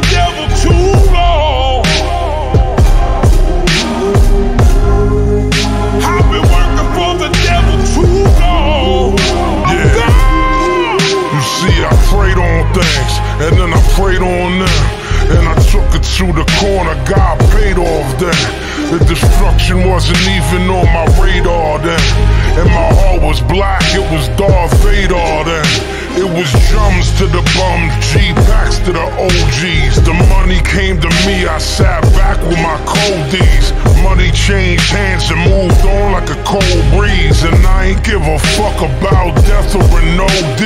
devil too long. I've been working for the devil too long. Yeah. You see, I prayed on things, and then I prayed on them. And I took it to the corner, God paid off then. The destruction wasn't even on my radar then. And my heart was black, it was Darth Vader then. It was drums to the bums, G packs to the OGs. The money came to me, I sat back with my coldies. Money changed hands and moved on like a cold breeze. And I ain't give a fuck about death or an OD.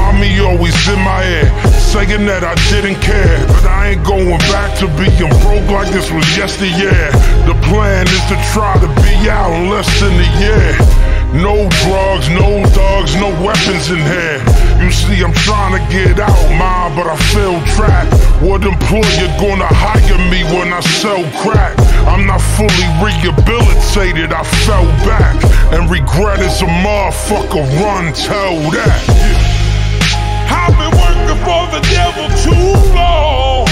Mommy always in my head, saying that I didn't care. But I ain't going back to being broke like this was yesteryear. The plan is to try to be out in less than a year. No drugs, no thugs, no weapons in here. You see, I'm trying to get out, ma, but I feel trapped. What employer gonna hire me when I sell crack? I'm not fully rehabilitated, I fell back. And regret is a motherfucker, run, tell that. I've been working for the devil too long.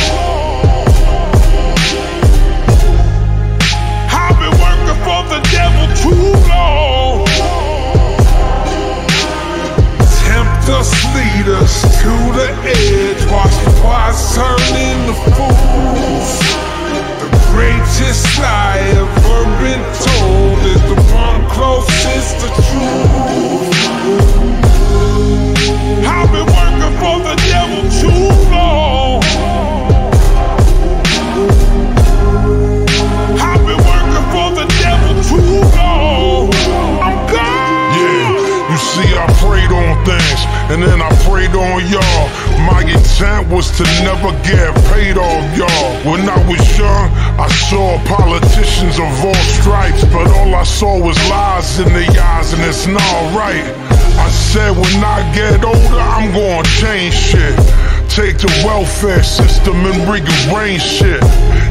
And then I prayed on y'all. My intent was to never get paid off y'all. When I was young, I saw politicians of all stripes, but all I saw was lies in their eyes, and it's not right. I said, when I get older, I'm gonna change shit. Take the welfare system and rearrange shit.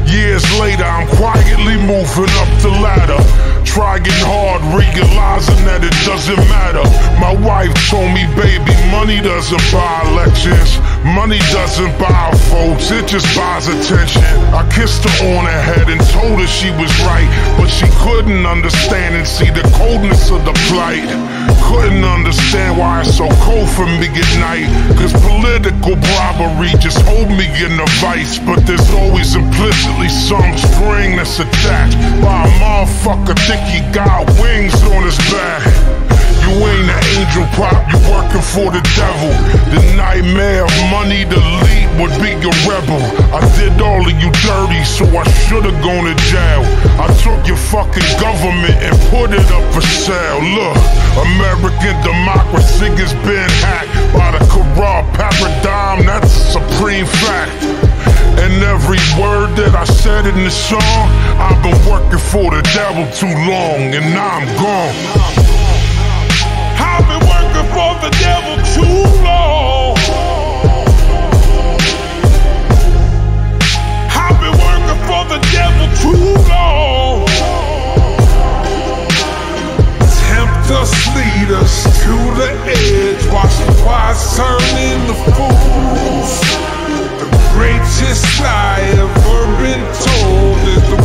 Years later, I'm quietly moving up the ladder. Trying hard, realizing that it doesn't matter. My wife told me, baby, money doesn't buy elections. Money doesn't buy votes, it just buys attention. I kissed her on her head and told her she was right. But she couldn't understand and see the coldness of the plight. Couldn't understand why it's so cold for me at night. Cause political bribery just hold me in a vice. But there's always implicitly some string that's attached by a motherfucker he got wings on his back. You ain't an angel pop, you working for the devil. The nightmare of money to lead would be a rebel. I did all of you dirty, so I should've gone to jail. I took your fucking government and put it up for sale. Look, American democracy has been writing the song. I've been working for the devil too long and now I'm gone. I've been working for the devil too long. I've been working for the devil too long. Tempt us, lead us to the edge. Watch the wise turn into fools greatest lie ever been told is the